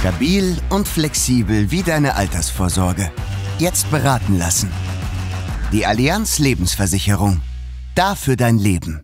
Stabil und flexibel wie deine Altersvorsorge. Jetzt beraten lassen. Die Allianz Lebensversicherung. Dafür dein Leben.